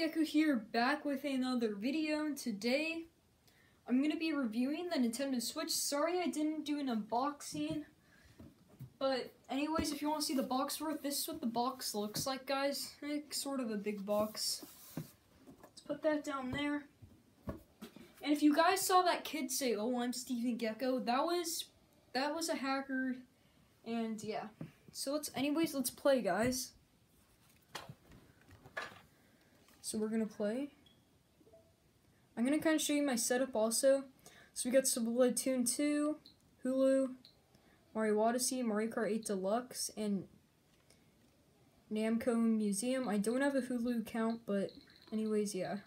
Gecko here, back with another video. Today, I'm going to be reviewing the Nintendo Switch. Sorry I didn't do an unboxing. But anyways, if you want to see the box worth, this is what the box looks like, guys. It's sort of a big box. Let's put that down there. And if you guys saw that kid say, oh, I'm Steven Gecko, that was, that was a hacker. And yeah. So let's, anyways, let's play, guys. So we're gonna play. I'm gonna kind of show you my setup also. So we got Splatoon 2, Hulu, Mario Odyssey, Mario Kart 8 Deluxe, and Namco Museum. I don't have a Hulu account, but anyways, yeah.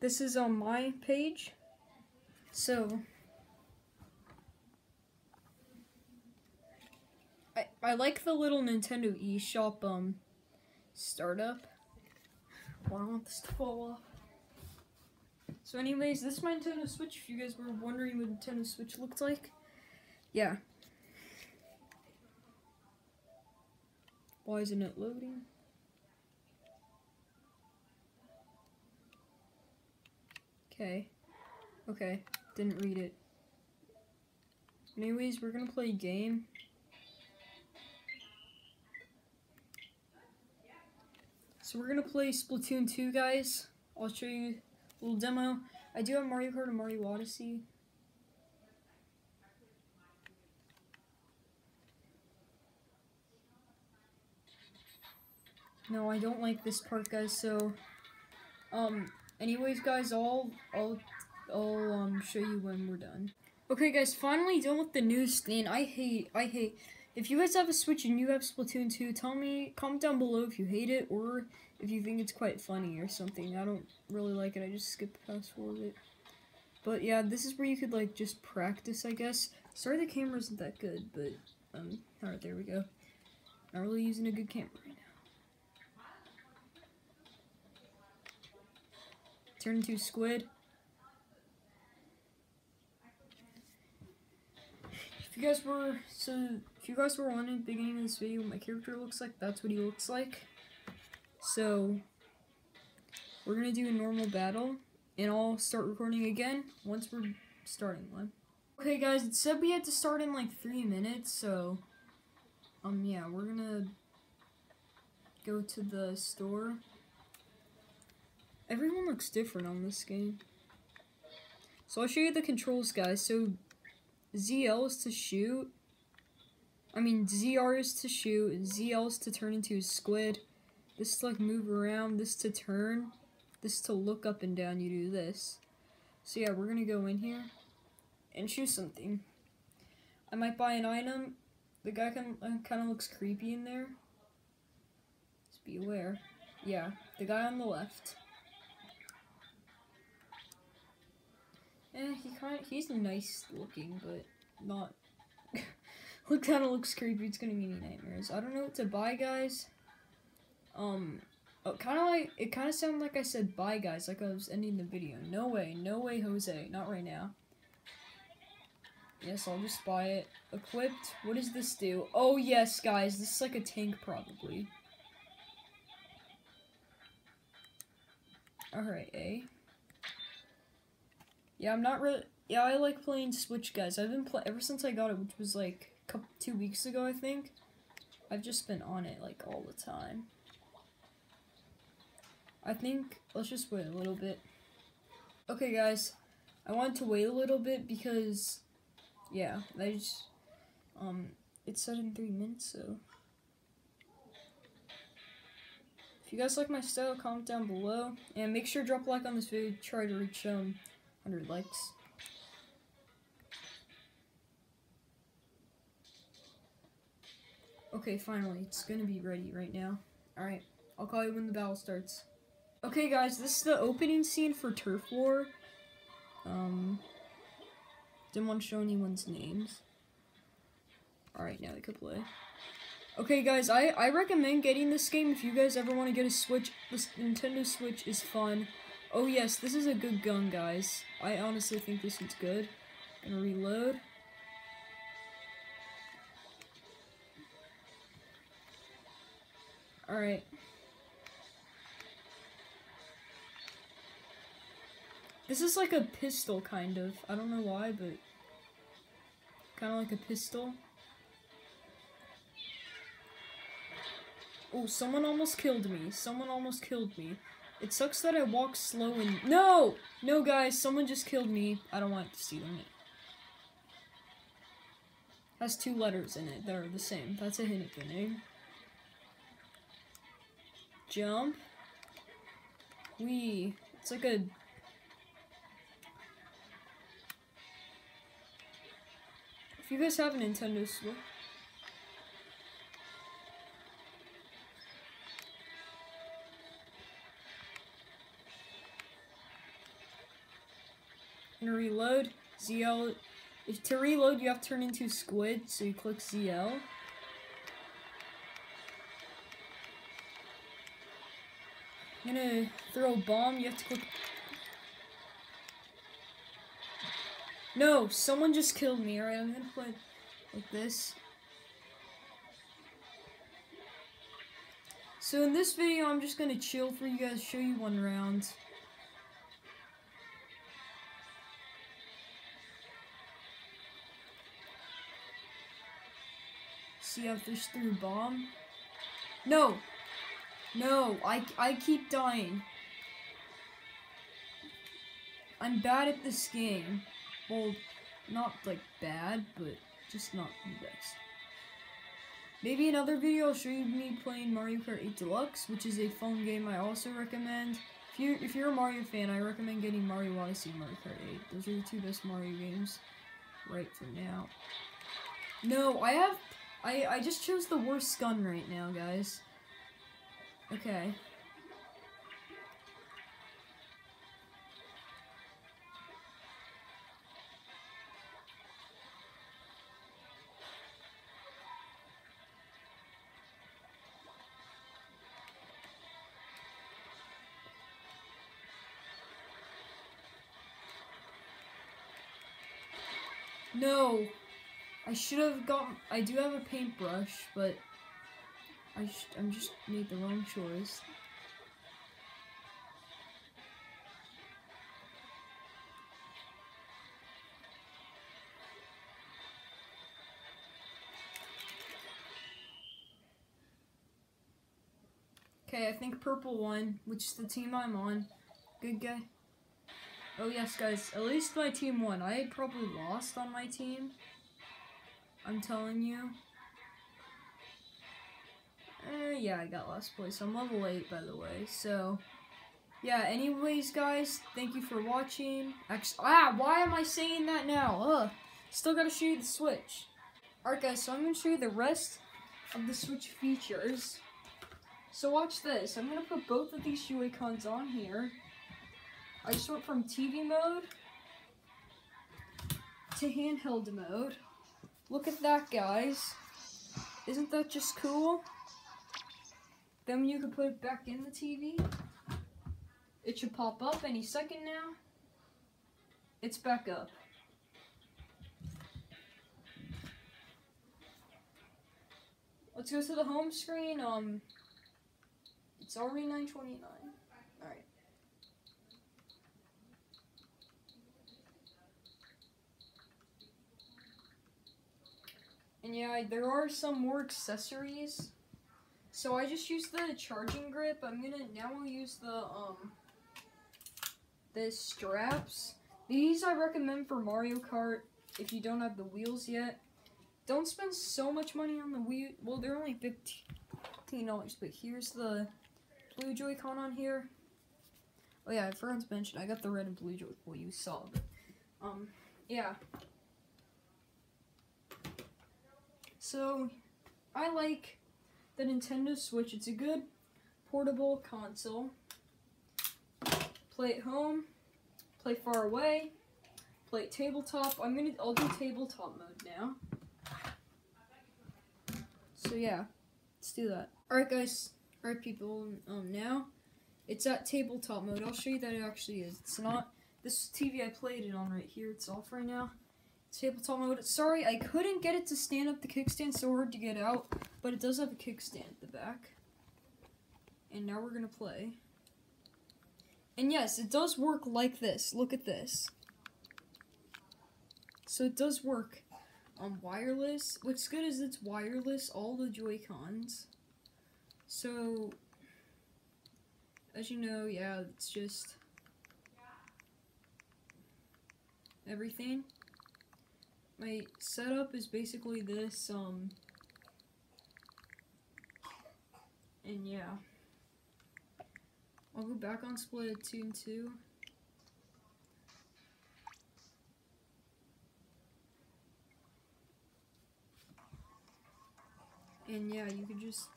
This is on my page. So, I, like the little Nintendo eShop um startup. Well, I don't want this to fall off. So anyways, this is my Nintendo Switch. If you guys were wondering what Nintendo Switch looked like. Yeah. Why isn't it loading? Okay. Okay. Didn't read it. Anyways, we're gonna play a game. We're gonna play Splatoon 2, guys. I'll show you a little demo. I do have Mario Kart and Mario Odyssey. No, I don't like this part, guys, so, um, anyways, guys, I'll, I'll, I'll, um, show you when we're done. Okay, guys, finally done with the news thing. I hate, I hate, if you guys have a Switch and you have Splatoon 2, tell me, comment down below if you hate it or if you think it's quite funny or something. I don't really like it. I just skip past forward it. But yeah, this is where you could like just practice, I guess. Sorry the camera isn't that good, but um, alright, there we go. Not really using a good camera right now. Turn into squid. If you guys were so if you guys were wondering at the beginning of this video my character looks like, that's what he looks like. So, we're gonna do a normal battle, and I'll start recording again once we're starting one. Okay guys, it said we had to start in like three minutes, so, um, yeah, we're gonna go to the store. Everyone looks different on this game. So I'll show you the controls, guys. So, ZL is to shoot, I mean, ZR is to shoot, ZL is to turn into a squid, this to like move around, this to turn, this to look up and down, you do this. So yeah, we're gonna go in here and choose something. I might buy an item. The guy can, uh, kind of looks creepy in there. Just be aware. Yeah, the guy on the left. Eh, he kind of, he's nice looking, but not Look, kind of looks creepy. It's gonna give me nightmares. I don't know what to buy, guys. Um, oh, kind of like it. Kind of sounded like I said bye, guys. Like I was ending the video. No way, no way, Jose. Not right now. Yes, I'll just buy it. Equipped. What does this do? Oh yes, guys. This is like a tank, probably. Alright, A. Yeah, I'm not really. Yeah, I like playing Switch, guys. I've been playing ever since I got it, which was like couple, two weeks ago, I think. I've just been on it, like, all the time. I think, let's just wait a little bit. Okay, guys, I wanted to wait a little bit because, yeah, I just, um, it's set in three minutes, so. If you guys like my style, comment down below, and make sure to drop a like on this video, try to reach, um, 100 likes. Okay, finally, it's gonna be ready right now. Alright, I'll call you when the battle starts. Okay, guys, this is the opening scene for Turf War. Um, didn't want to show anyone's names. Alright, now they could play. Okay, guys, I, I recommend getting this game if you guys ever want to get a Switch. This Nintendo Switch is fun. Oh, yes, this is a good gun, guys. I honestly think this one's good. Gonna reload. Alright. This is like a pistol, kind of. I don't know why, but... Kind of like a pistol. Oh, someone almost killed me. Someone almost killed me. It sucks that I walk slow and- No! No, guys, someone just killed me. I don't want to see them. Has two letters in it that are the same. That's a hint name. Jump. We. It's like a If you guys have a Nintendo Switch. And reload, ZL. If to reload, you have to turn into squid, so you click ZL. I'm gonna throw a bomb, you have to click No, someone just killed me. Alright, I'm gonna play like this. So in this video, I'm just gonna chill for you guys, show you one round. See how fish through bomb? No! No, I, I keep dying. I'm bad at this game. Well, not like bad, but just not the best. Maybe another video I'll show you me playing Mario Kart 8 Deluxe, which is a fun game I also recommend. If you're, if you're a Mario fan, I recommend getting Mario Odyssey and Mario Kart 8. Those are the two best Mario games right for now. No, I have I I just chose the worst gun right now, guys. Okay. No. I should have got. I do have a paintbrush, but I I'm just made the wrong choice. Okay, I think purple won, which is the team I'm on. Good guy. Oh yes, guys, at least my team won. I probably lost on my team. I'm telling you. Eh, yeah, I got last place. I'm level 8, by the way, so... Yeah, anyways, guys, thank you for watching. Actually, ah, why am I saying that now? Ugh, still gotta show you the Switch. Alright, guys, so I'm gonna show you the rest of the Switch features. So watch this. I'm gonna put both of these Joy-Cons on here. I just went from TV mode to handheld mode. Look at that, guys. Isn't that just cool? Then you can put it back in the TV. It should pop up any second now. It's back up. Let's go to the home screen. Um, it's already 929. Alright. And yeah, there are some more accessories. So I just used the charging grip. I'm gonna now I'll use the um the straps. These I recommend for Mario Kart if you don't have the wheels yet. Don't spend so much money on the wheel. Well, they're only fifteen dollars, but here's the blue Joy-Con on here. Oh yeah, I forgot to mention I got the red and blue Joy. Well, you saw, but um, yeah. So, I like the Nintendo Switch. It's a good portable console. Play at home, play far away, play tabletop. I'm gonna, I'll do tabletop mode now. So yeah, let's do that. Alright guys, alright people, um, now, it's at tabletop mode. I'll show you that it actually is. It's not, this TV I played it on right here, it's off right now tabletop mode. Sorry, I couldn't get it to stand up the kickstand, so hard to get out, but it does have a kickstand at the back. And now we're gonna play. And yes, it does work like this. Look at this. So it does work on wireless. What's good is it's wireless, all the Joy-Cons. So, as you know, yeah, it's just everything. My setup is basically this, um, and yeah. I'll go back on Splatoon 2. And yeah, you could just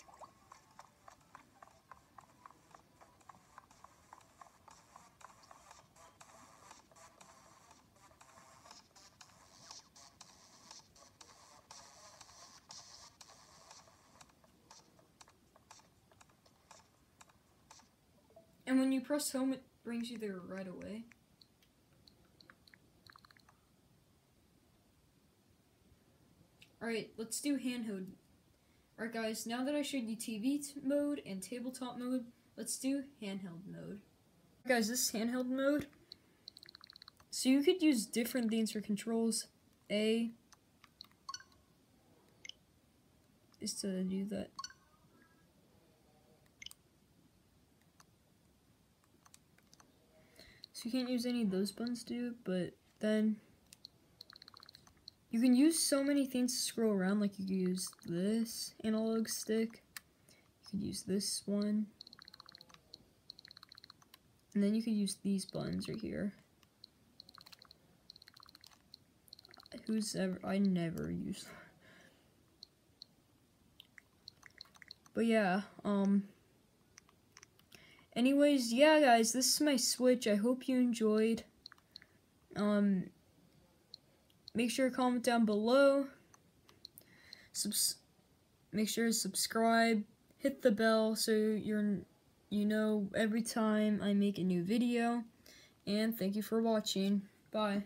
And when you press home, it brings you there right away. Alright, let's do handheld. Alright guys, now that I showed you TV mode and tabletop mode, let's do handheld mode. Guys, this is handheld mode. So you could use different things for controls. A is to do that. So you can't use any of those buttons to do it, but then you can use so many things to scroll around, like you could use this analog stick, you could use this one, and then you could use these buttons right here. Who's ever, I never use But yeah, um, anyways, yeah, guys, this is my Switch. I hope you enjoyed. Um, make sure to comment down below. Subs make sure to subscribe. Hit the bell so you're you know every time I make a new video. And thank you for watching. Bye.